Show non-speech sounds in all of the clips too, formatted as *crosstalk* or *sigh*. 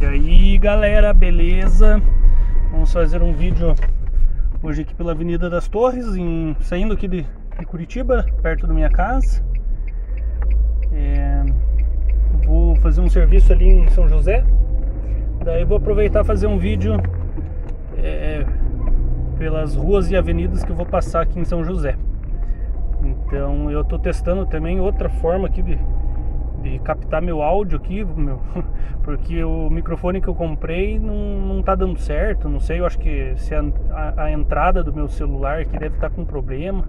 E aí galera, beleza? Vamos fazer um vídeo hoje aqui pela Avenida das Torres, em, saindo aqui de, de, Curitiba, perto da minha casa. É, vou fazer um serviço ali em São José. Daí vou aproveitar fazer um vídeo é, pelas ruas e avenidas que eu vou passar aqui em São José. Então eu estou testando também outra forma aqui de de captar meu áudio aqui, meu, *laughs* porque o microfone que eu comprei não, não tá dando certo, não sei, eu acho que se a, a, a entrada do meu celular aqui deve estar tá com problema.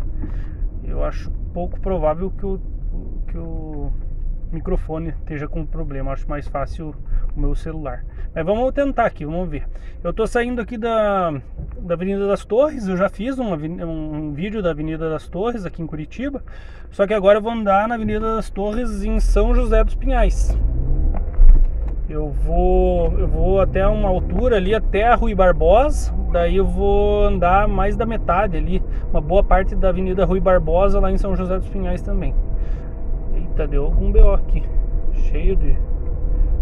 Eu acho pouco provável que o, que o microfone esteja com problema, acho mais fácil o meu celular. Mas vamos tentar aqui, vamos ver. Eu tô saindo aqui da, da Avenida das Torres, eu já fiz um, um vídeo da Avenida das Torres aqui em Curitiba, só que agora eu vou andar na Avenida das Torres em São José dos Pinhais. Eu vou, eu vou até uma altura ali, até a Rui Barbosa, daí eu vou andar mais da metade ali, uma boa parte da Avenida Rui Barbosa lá em São José dos Pinhais também. Eita, deu algum BO aqui, cheio de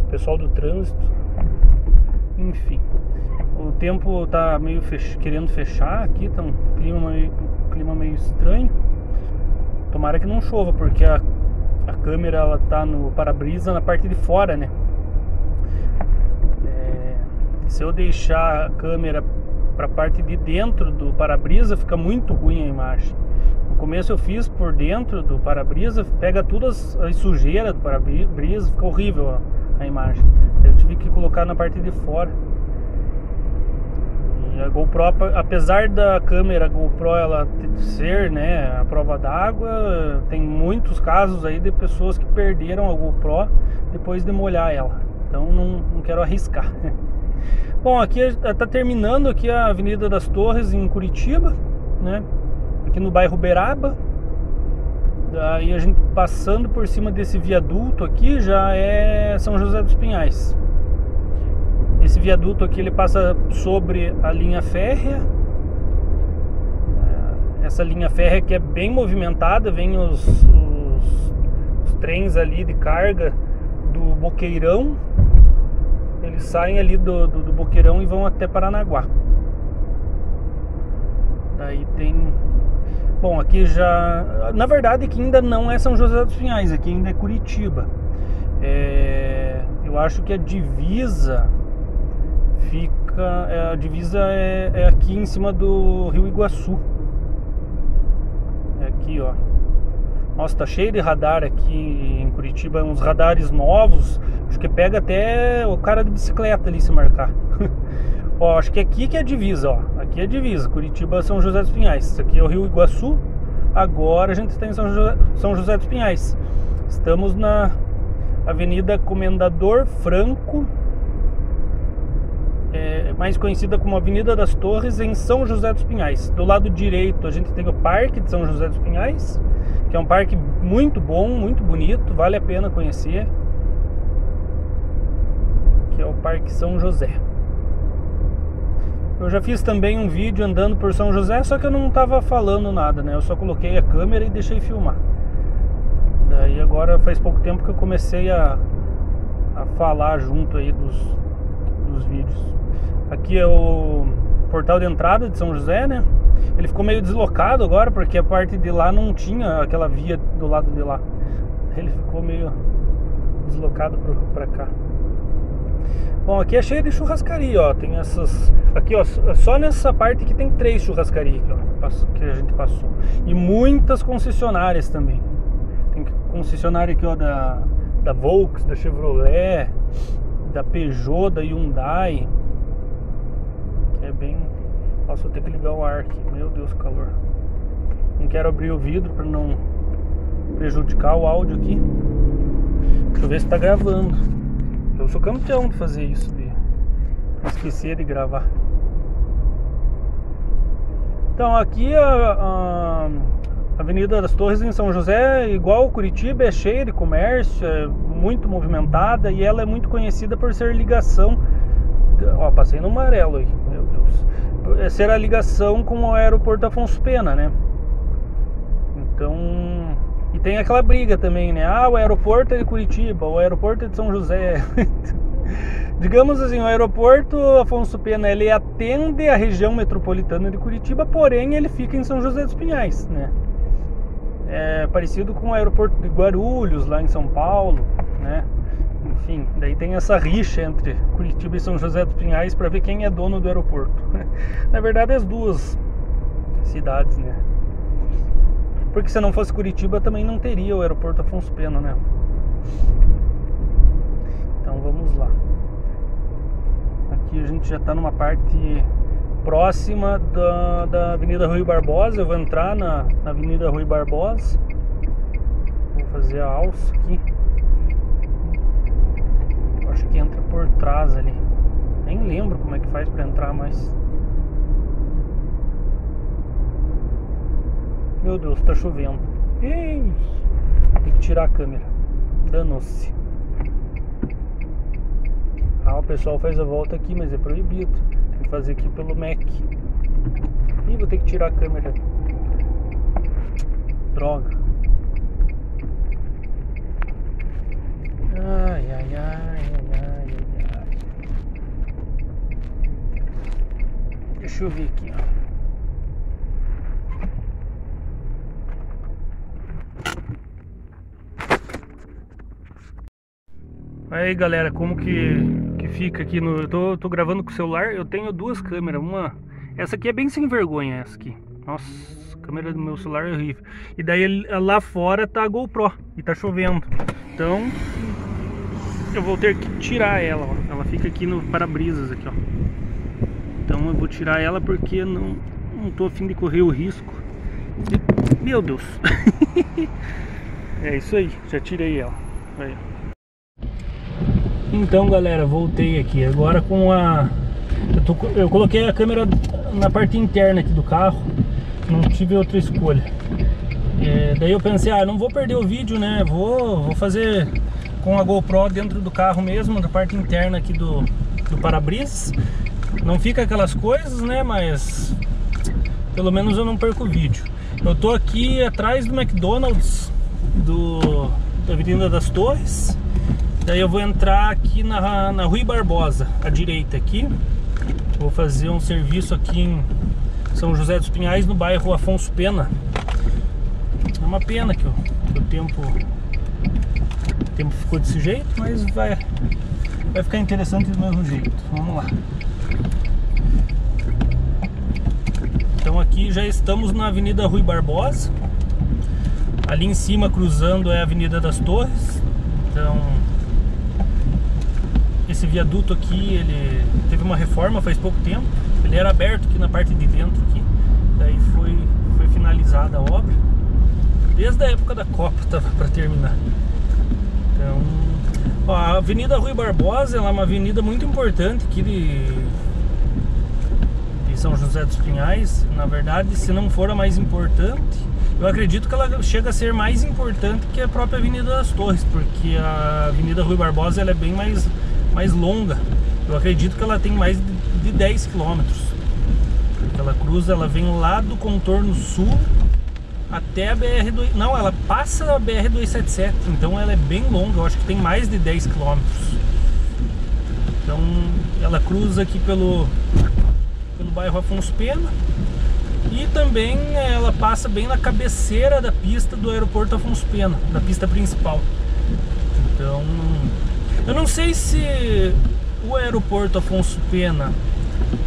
pessoal do trânsito. Enfim, o tempo tá meio fech... querendo fechar aqui, tá um clima meio, clima meio estranho. Tomara que não chova, porque a, a câmera ela tá no para-brisa na parte de fora, né? É, se eu deixar a câmera para a parte de dentro do para-brisa, fica muito ruim a imagem. No começo eu fiz por dentro do para-brisa, pega todas as, as sujeiras do para-brisa, fica horrível ó, a imagem. Eu tive que colocar na parte de fora. E a GoPro, apesar da câmera GoPro ela ser, né, a prova d'água, tem muitos casos aí de pessoas que perderam a GoPro depois de molhar ela. Então não, não quero arriscar. *laughs* Bom, aqui está terminando aqui a Avenida das Torres em Curitiba, né? Aqui no bairro Beraba. Daí a gente passando por cima desse viaduto aqui já é São José dos Pinhais. Esse viaduto aqui ele passa sobre a linha férrea. É, essa linha férrea que é bem movimentada, vem os, os, os trens ali de carga do Boqueirão. Eles saem ali do, do, do Boqueirão e vão até Paranaguá. Daí tem Bom, aqui já. Na verdade, aqui ainda não é São José dos Pinhais, aqui ainda é Curitiba. É... Eu acho que a divisa fica. É, a divisa é, é aqui em cima do Rio Iguaçu. É aqui, ó. Nossa, tá cheio de radar aqui em Curitiba, uns radares novos. Acho que pega até o cara de bicicleta ali se marcar. *laughs* ó, acho que aqui que é a divisa, ó. Aqui é a divisa, Curitiba, São José dos Pinhais. Isso aqui é o Rio Iguaçu. Agora a gente está em São José, São José dos Pinhais. Estamos na Avenida Comendador Franco, é, mais conhecida como Avenida das Torres, em São José dos Pinhais. Do lado direito a gente tem o Parque de São José dos Pinhais que é um parque muito bom, muito bonito, vale a pena conhecer. Que é o Parque São José. Eu já fiz também um vídeo andando por São José, só que eu não estava falando nada, né? Eu só coloquei a câmera e deixei filmar. Daí agora faz pouco tempo que eu comecei a, a falar junto aí dos, dos vídeos. Aqui é o portal de entrada de São José, né? Ele ficou meio deslocado agora, porque a parte de lá não tinha aquela via do lado de lá. Ele ficou meio deslocado para cá. Bom, aqui é cheio de churrascaria, ó. Tem essas. Aqui, ó. Só nessa parte que tem três churrascarias aqui. Que a gente passou. E muitas concessionárias também. Tem concessionária aqui, ó, da, da Volks, da Chevrolet, da Peugeot, da Hyundai. Que é bem nossa, vou ter que ligar o ar aqui. Meu Deus, calor. Não quero abrir o vidro para não prejudicar o áudio aqui. Deixa eu ver se tá gravando. Eu sou campeão de fazer isso, de esquecer de gravar. Então aqui a, a Avenida das Torres em São José, igual Curitiba, é cheia de comércio, é muito movimentada e ela é muito conhecida por ser ligação. Ó, passei no amarelo aí, meu Deus ser a ligação com o aeroporto Afonso Pena, né? Então, e tem aquela briga também, né? Ah, o aeroporto é de Curitiba, o aeroporto é de São José. *laughs* Digamos assim, o aeroporto Afonso Pena, ele atende a região metropolitana de Curitiba, porém ele fica em São José dos Pinhais, né? É parecido com o aeroporto de Guarulhos, lá em São Paulo, né? Enfim, daí tem essa rixa entre Curitiba e São José dos Pinhais para ver quem é dono do aeroporto. *laughs* Na verdade, as duas cidades, né? Porque se não fosse Curitiba também não teria o aeroporto Afonso Pena, né? Então vamos lá. Aqui a gente já está numa parte próxima da, da Avenida Rui Barbosa. Eu vou entrar na, na Avenida Rui Barbosa. Vou fazer a alça aqui. Acho que entra por trás ali. Nem lembro como é que faz para entrar, mas Meu Deus, tá chovendo. Tem que tirar a câmera. Danou-se. Ah, o pessoal faz a volta aqui, mas é proibido. Tem que fazer aqui pelo Mac. Ih, vou ter que tirar a câmera. Droga. Ai, ai, ai, ai, ai, ai. Deixa eu ver aqui, ó. Aí galera, como que, que fica aqui no. Eu tô, tô gravando com o celular, eu tenho duas câmeras. Uma. Essa aqui é bem sem vergonha, essa aqui. Nossa, a câmera do meu celular é horrível. E daí lá fora tá a GoPro e tá chovendo. Então eu vou ter que tirar ela, ó. Ela fica aqui no para-brisas aqui, ó. Então eu vou tirar ela porque não, não tô afim de correr o risco. Meu Deus! *laughs* é isso aí, já tirei ela. Aí. Então galera, voltei aqui. Agora com a eu, tô, eu, coloquei a câmera na parte interna aqui do carro. Não tive outra escolha. É, daí eu pensei, ah, não vou perder o vídeo né, vou, vou fazer com a GoPro dentro do carro mesmo, na parte interna aqui do, do para-brisas. Não fica aquelas coisas né, mas pelo menos eu não perco o vídeo. Eu tô aqui atrás do McDonald's do, da Avenida das Torres Daí eu vou entrar aqui na, na Rui Barbosa, à direita aqui. Vou fazer um serviço aqui em São José dos Pinhais, no bairro Afonso Pena. É uma pena que o, que o tempo, o tempo ficou desse jeito, mas vai, vai ficar interessante do mesmo jeito. Vamos lá. Então aqui já estamos na Avenida Rui Barbosa. Ali em cima cruzando é a Avenida das Torres. Então esse viaduto aqui, ele teve uma reforma faz pouco tempo. Ele era aberto aqui na parte de dentro aqui. Daí foi, foi finalizada a obra. Desde a época da Copa *laughs* estava para terminar. Então, ó, a Avenida Rui Barbosa é uma avenida muito importante aqui de, de São José dos Pinhais. Na verdade, se não for a mais importante, eu acredito que ela chega a ser mais importante que a própria Avenida das Torres, porque a Avenida Rui Barbosa ela é bem mais mais longa. Eu acredito que ela tem mais de 10 quilômetros. Ela cruza, ela vem lá do contorno sul até a BR 2 não, ela passa a BR 277, então ela é bem longa, eu acho que tem mais de 10 quilômetros. Então ela cruza aqui pelo pelo bairro Afonso Pena e também ela passa bem na cabeceira da pista do aeroporto Afonso Pena, da pista principal. Então eu não sei se o aeroporto Afonso Pena,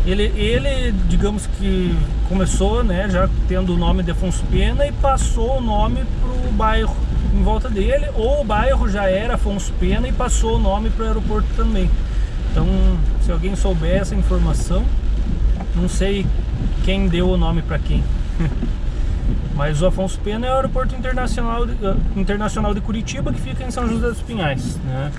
ele, ele digamos que começou, né, já tendo o nome de Afonso Pena e passou o nome para o bairro em volta dele, ou o bairro já era Afonso Pena e passou o nome para o aeroporto também. Então, se alguém souber essa informação, não sei quem deu o nome para quem. *laughs* Mas o Afonso Pena é o aeroporto internacional de, uh, internacional de Curitiba que fica em São José dos Pinhais, né?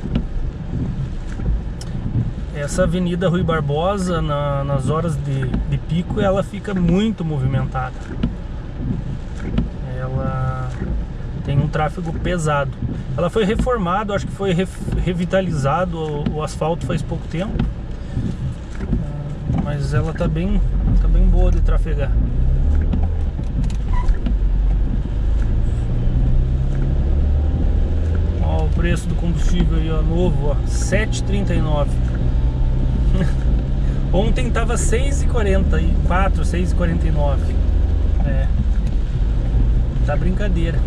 Essa avenida Rui Barbosa, na, nas horas de, de pico, ela fica muito movimentada. Ela tem um tráfego pesado. Ela foi reformada, acho que foi re, revitalizado o, o, asfalto faz pouco tempo. Mas ela tá bem, tá bem boa de trafegar. Ó, o preço do combustível aí, ó, novo, ó, 7,39. *laughs* Ontem tava 6,44, 6,49. É. Tá brincadeira.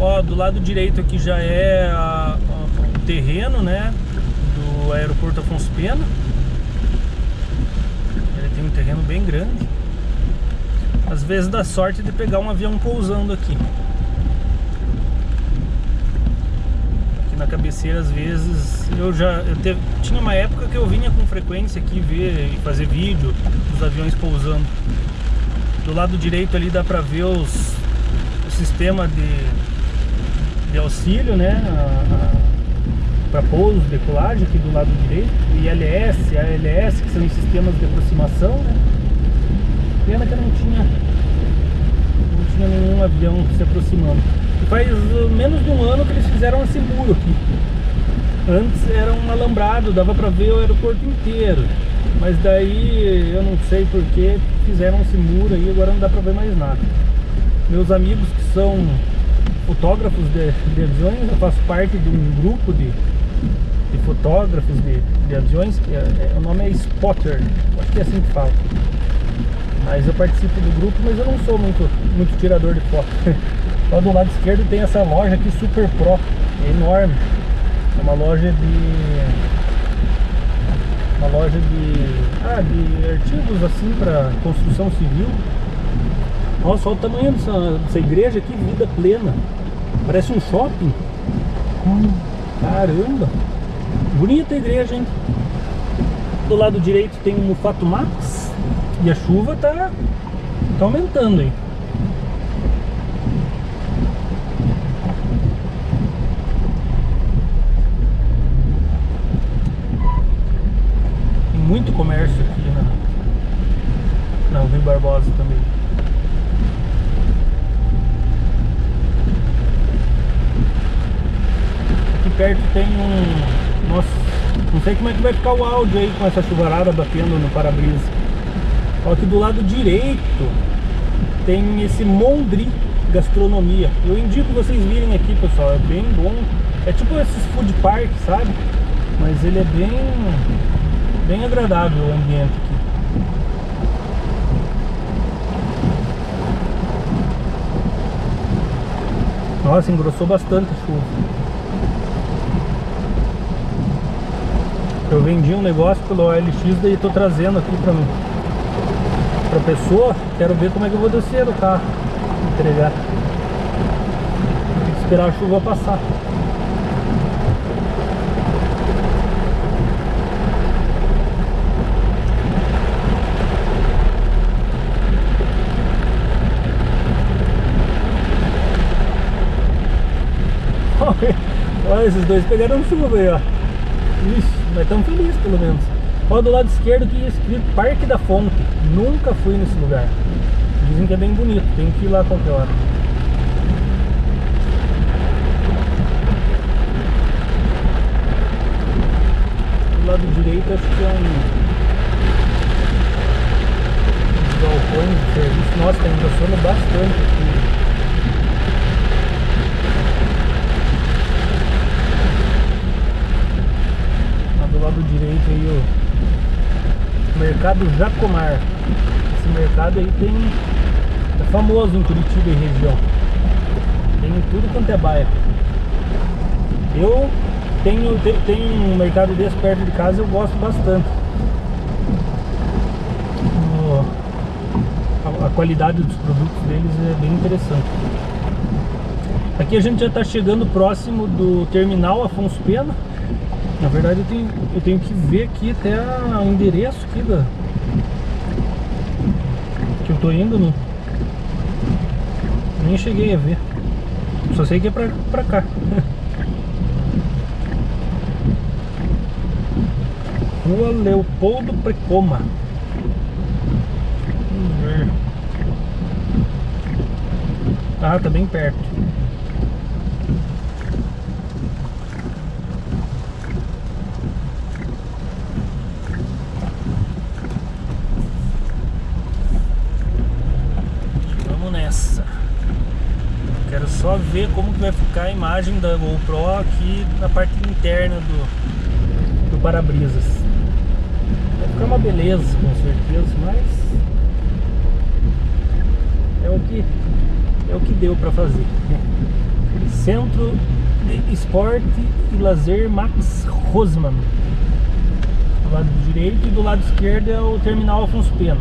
Ó, do lado direito aqui já é a, a, o terreno, né? Do aeroporto Afonso Pena. Ele tem um terreno bem grande. Às vezes dá sorte de pegar um avião pousando aqui. Na cabeceira, às vezes, eu já eu tinha uma época que eu vinha com frequência aqui ver e fazer vídeo dos aviões pousando. Do lado direito ali dá pra ver os, o sistema de, de auxílio, né? Para pouso, decolagem aqui do lado direito. O ILS, ALS, que são sistemas de aproximação, né? Pena que não tinha, não tinha nenhum avião se aproximando. Faz menos de um ano que eles fizeram esse muro aqui. Antes era um alambrado, dava para ver o aeroporto inteiro. Mas daí eu não sei porque fizeram esse muro aí, agora não dá para ver mais nada. Meus amigos que são fotógrafos de, de aviões, eu faço parte de um grupo de, de fotógrafos de, de aviões, que é, é, o nome é Spotter, acho que é assim que fala. Mas eu participo do grupo, mas eu não sou muito, muito tirador de foto. *laughs* Lá do lado esquerdo tem essa loja aqui Super Pro, enorme. É uma loja de. Uma loja de. Ah, de artigos assim para construção civil. Olha o tamanho dessa, dessa igreja aqui, vida plena. Parece um shopping. Caramba! Bonita a igreja, hein? Do lado direito tem um Mufato Max. E a chuva tá, tá aumentando, hein? Muito comércio aqui na, na Rio Barbosa também. Aqui perto tem um... Nossa, não sei como é que vai ficar o áudio aí com essa chuvarada batendo no para-brisa. Aqui do lado direito tem esse Mondri Gastronomia. Eu indico vocês virem aqui, pessoal, é bem bom. É tipo esses food park, sabe? Mas ele é bem, bem agradável o ambiente aqui. Nossa, engrossou bastante a chuva. Eu vendi um negócio pelo OLX, daí tô trazendo aqui pra outra pessoa, quero ver como é que eu vou descer do carro, entregar. Tem que esperar a chuva passar. *laughs* Olha, esses dois pegaram chuva aí, ó. Ixi, mas tão felizes pelo menos. Olha do lado esquerdo aqui escrito Parque da Fonte. Nunca fui nesse lugar. Dizem que é bem bonito, tem que ir lá qualquer hora. Do lado direito acho que é um galpões de serviço. Nossa, tá engrossando bastante aqui. do lado direito aí o Mercado Jacomar. Esse mercado aí tem é famoso em Curitiba e região. Tem tudo quanto é bairro. Eu tenho, tenho um mercado desse perto de casa eu gosto bastante. A qualidade dos produtos deles é bem interessante. Aqui a gente já está chegando próximo do terminal Afonso Pena. Na verdade eu tenho, eu tenho que ver aqui até o endereço aqui da. Que eu tô indo no. Nem cheguei a ver. Só sei que é pra, pra cá. *laughs* Rua Leopoldo Precoma. Ah, tá bem perto. só ver a imagem da GoPro aqui na parte interna do, do para-brisas. Vai ficar uma beleza, com certeza, mas é o que é o que deu para fazer. *laughs* Centro de Esporte e Lazer Max Rosman. Do lado direito e do lado esquerdo é o Terminal Afonso Pena.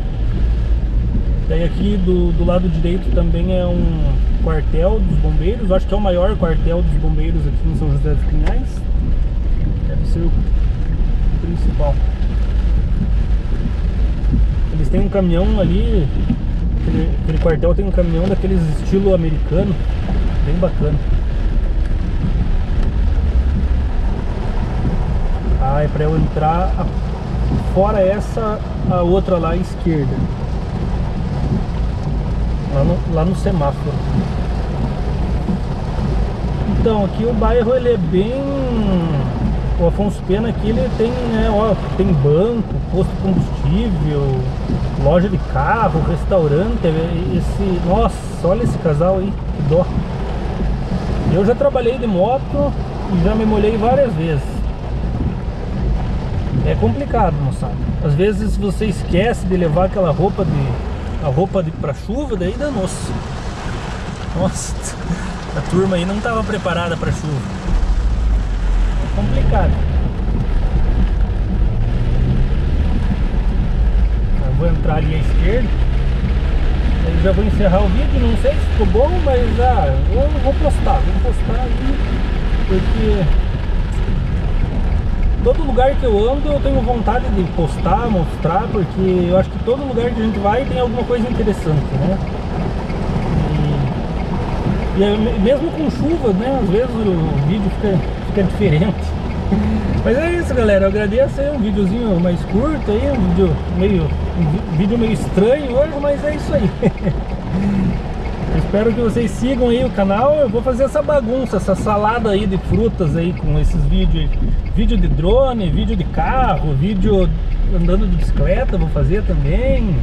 Daí aqui do, do lado direito também é um quartel dos bombeiros, acho que é o maior quartel dos bombeiros aqui em São José dos Pinhais. Deve ser o principal. Eles têm um caminhão ali, aquele, aquele quartel tem um caminhão daqueles estilo americano, bem bacana. Ah, é pra eu entrar a, fora essa, a outra lá à esquerda. Lá no, lá no semáforo. Então, aqui o bairro ele é bem... O Afonso Pena aqui ele tem, né, ó, tem banco, posto de combustível, loja de carro, restaurante, esse... Nossa, olha esse casal aí, que dó. Eu já trabalhei de moto e já me molhei várias vezes é complicado, moçada. Às vezes você esquece de levar aquela roupa de a roupa de para chuva, daí dá nossa. A turma aí não estava preparada para chuva. É complicado. Eu vou entrar ali à esquerda. Aí já vou encerrar o vídeo, não sei se ficou bom, mas ah, eu vou postar, vou postar ali porque todo lugar que eu ando eu tenho vontade de postar, mostrar, porque eu acho que todo lugar que a gente vai tem alguma coisa interessante, né? E, e mesmo com chuva, né? Às vezes o vídeo fica, fica diferente. *laughs* Mas é isso galera, eu agradeço aí um videozinho mais curto aí, um vídeo meio, um vídeo meio estranho hoje, mas é isso aí. *laughs* espero que vocês sigam aí o canal. Eu vou fazer essa bagunça, essa salada aí de frutas aí com esses vídeos. Vídeo de drone, vídeo de carro, vídeo andando de bicicleta, vou fazer também.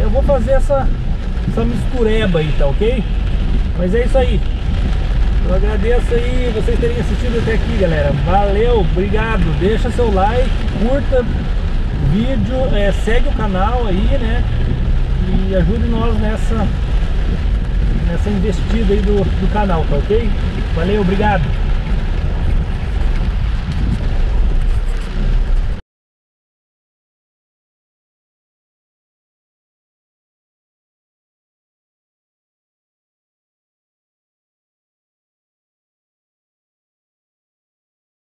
Eu vou fazer essa, essa mistureba aí, tá ok? Mas é isso aí. Eu agradeço aí vocês terem assistido até aqui, galera. Valeu, obrigado. Deixa seu like, curta o vídeo, é, segue o canal aí, né? E ajude nós nessa nessa investida aí do, do canal, tá ok? Valeu, obrigado!